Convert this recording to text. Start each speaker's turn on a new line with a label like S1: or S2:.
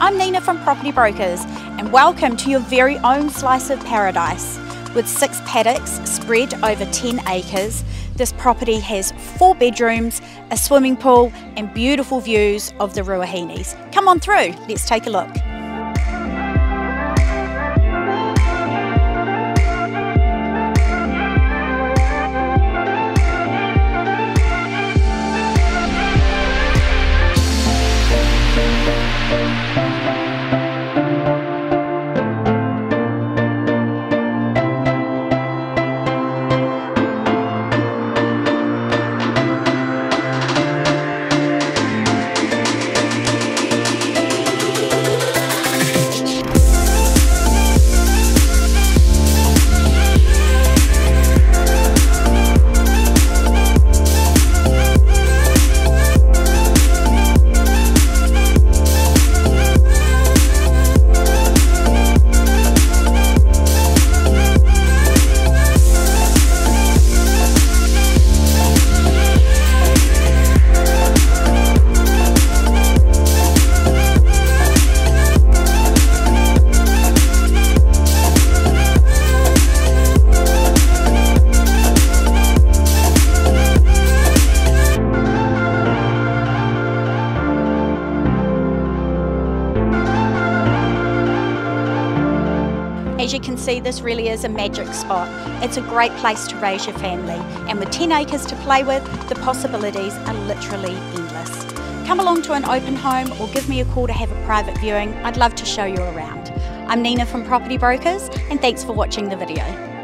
S1: I'm Nina from Property Brokers, and welcome to your very own slice of paradise. With six paddocks spread over 10 acres, this property has four bedrooms, a swimming pool, and beautiful views of the Ruahinis. Come on through, let's take a look. As you can see, this really is a magic spot. It's a great place to raise your family, and with 10 acres to play with, the possibilities are literally endless. Come along to an open home or give me a call to have a private viewing. I'd love to show you around. I'm Nina from Property Brokers, and thanks for watching the video.